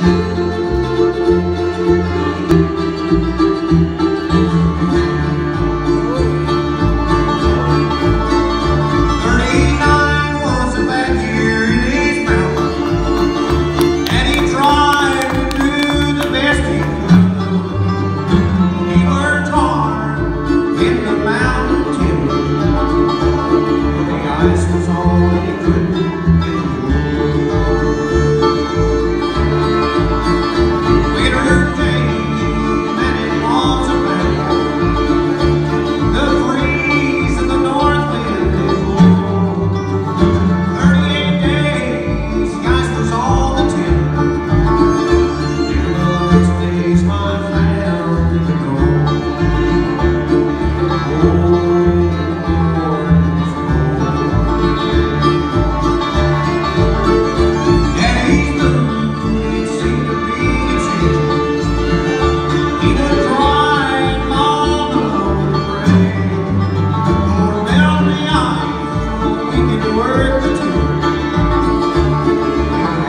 thank you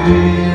Amen.